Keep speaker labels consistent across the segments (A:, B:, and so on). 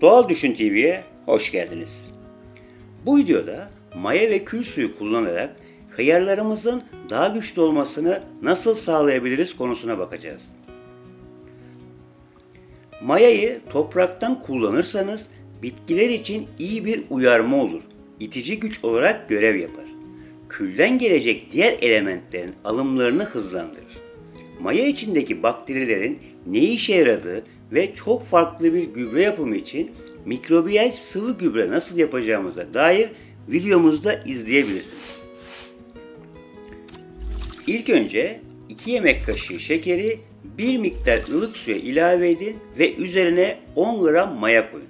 A: Doğal Düşün TV'ye hoş geldiniz. Bu videoda maya ve kül suyu kullanarak hıyarlarımızın daha güçlü olmasını nasıl sağlayabiliriz konusuna bakacağız. Mayayı topraktan kullanırsanız bitkiler için iyi bir uyarma olur. İtici güç olarak görev yapar. Külden gelecek diğer elementlerin alımlarını hızlandırır. Maya içindeki bakterilerin ne işe yaradığı ve çok farklı bir gübre yapımı için mikrobiyal sıvı gübre nasıl yapacağımıza dair videomuzda izleyebilirsiniz. İlk önce 2 yemek kaşığı şekeri bir miktar ılık suya ilave edin ve üzerine 10 gram maya koyun.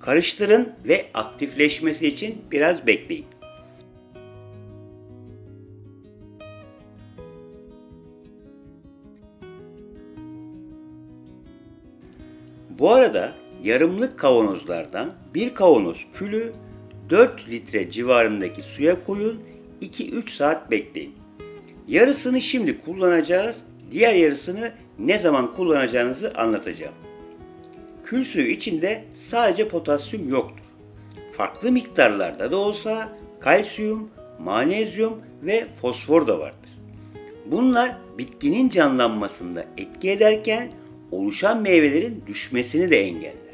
A: Karıştırın ve aktifleşmesi için biraz bekleyin. Bu arada yarımlık kavanozlardan bir kavanoz külü 4 litre civarındaki suya koyun 2-3 saat bekleyin. Yarısını şimdi kullanacağız, diğer yarısını ne zaman kullanacağınızı anlatacağım. Kül suyu içinde sadece potasyum yoktur. Farklı miktarlarda da olsa kalsiyum, manezyum ve fosfor da vardır. Bunlar bitkinin canlanmasında etki ederken oluşan meyvelerin düşmesini de engeller.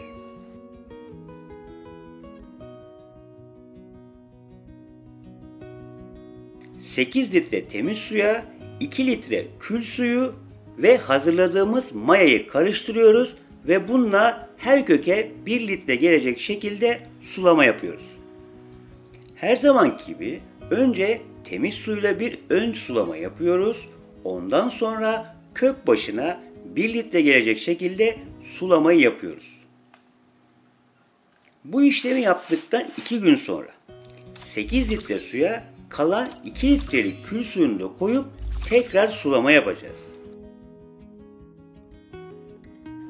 A: ...8 litre temiz suya 2 litre kül suyu ve hazırladığımız mayayı karıştırıyoruz ve bununla her köke 1 litre gelecek şekilde sulama yapıyoruz. Her zamanki gibi önce temiz suyla bir ön sulama yapıyoruz. Ondan sonra kök başına 1 litre gelecek şekilde sulamayı yapıyoruz. Bu işlemi yaptıktan 2 gün sonra 8 litre suya kalan 2 litrelik kül suyunu da koyup tekrar sulama yapacağız.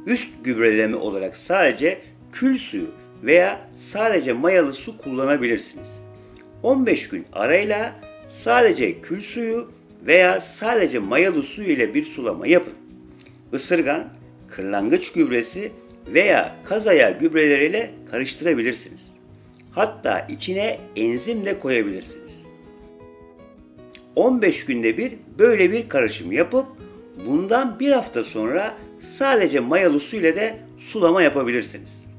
A: Üst gübreleme olarak sadece kül suyu veya sadece mayalı su kullanabilirsiniz. 15 gün arayla sadece kül suyu veya sadece mayalı su ile bir sulama yapın ısırgan, kırlangıç gübresi veya kaz ayağı gübreleriyle karıştırabilirsiniz. Hatta içine enzim de koyabilirsiniz. 15 günde bir böyle bir karışım yapıp bundan bir hafta sonra sadece mayalı su ile de sulama yapabilirsiniz.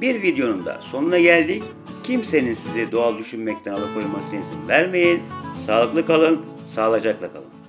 A: Bir videonun da sonuna geldik. Kimsenin sizi doğal düşünmekten alıkoymasına izin vermeyin. Sağlıklı kalın, sağlıcakla kalın.